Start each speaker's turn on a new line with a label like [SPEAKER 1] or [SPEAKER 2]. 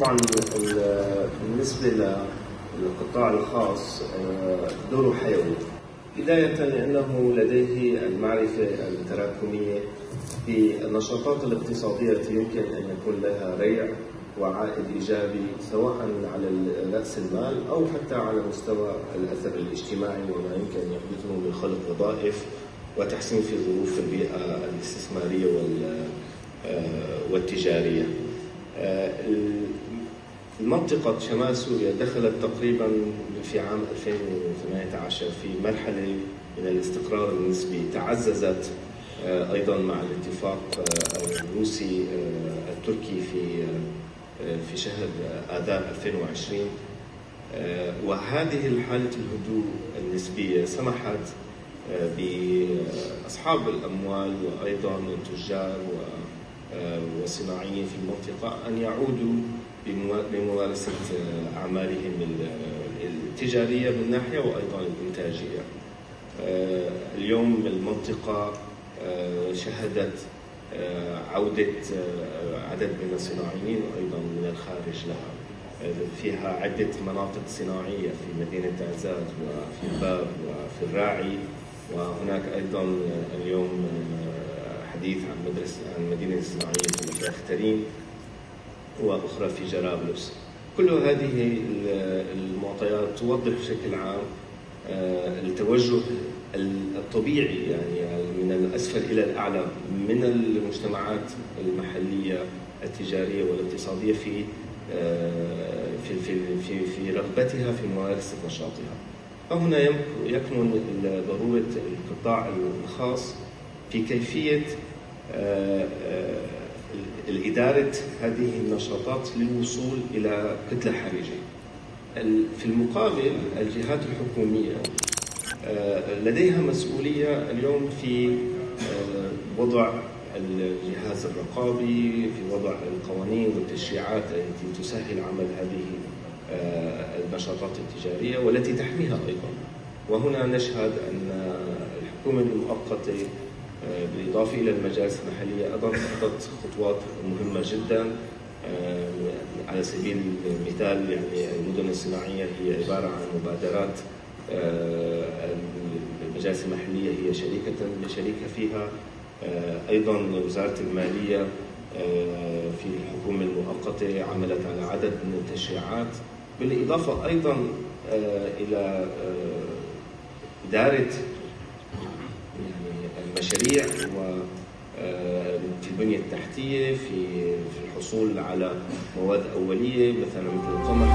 [SPEAKER 1] طبعا ال- بالنسبة للقطاع الخاص آه، دوره حيوي. بداية لأنه لديه المعرفة التراكمية بالنشاطات الاقتصادية التي يمكن أن يكون لها ريع وعائد إيجابي سواء على رأس المال أو حتى على مستوى الأثر الاجتماعي وما يمكن أن يحدثه من خلق وظائف وتحسين في ظروف البيئة الاستثمارية آه، والتجارية. المنطقة شمال سوريا دخلت تقريبا في عام 2018 في مرحلة من الاستقرار النسبي تعززت آه، أيضا مع الاتفاق آه، الروسي آه، التركي في في شهر آذار 2020 آه، وهذه الحالة الهدوء النسبية سمحت بأصحاب الأموال وأيضا التجار و- آه، والصناعيين في المنطقة أن يعودوا بممارسة آه، أعمالهم ال- التجارية من ناحية وأيضا الإنتاجية آه، اليوم المنطقة آه، شهدت آه، عودة آه، عدد من الصناعيين وأيضا من الخارج لها. آه، فيها عدة مناطق صناعية في مدينة عزاز وفي الباب وفي الراعي. وهناك أيضا اليوم آه، حديث عن مدرسة عن مدينة صناعية في الفلاخترين وأخرى في جرابلس. كل هذه المعطيات توضح بشكل عام آه، التوجه الطبيعي يعني من الأسفل إلى الأعلى من المجتمعات المحلية التجارية والاقتصادية في آه، في في في, في رغبتها في ممارسة نشاطها. فهنا يكمن ضرورة القطاع الخاص في كيفية آه، آه، الإدارة هذه النشاطات للوصول إلى كتلة حرجة في المقابل الجهات الحكومية آه، لديها مسؤولية اليوم في وضع الجهاز الرقابي في وضع القوانين والتشريعات التي تسهل عمل هذه النشاطات التجارية والتي تحميها أيضا. وهنا نشهد أن الحكومة المؤقتة بالإضافة إلى المجالس المحلية أيضا أخذت خطوات مهمة جدا آه، على سبيل المثال يعني المدن الصناعية هي عبارة عن مبادرات آه، المجالس المحلية هي شريكة شريكة فيها آه، أيضا وزارة المالية آه، في الحكومة المؤقتة عملت على عدد من التشريعات بالإضافة أيضا آه، إلى آه، إدارة المشاريع آه، في البنية التحتية في الحصول على مواد أولية مثلا مثل القمح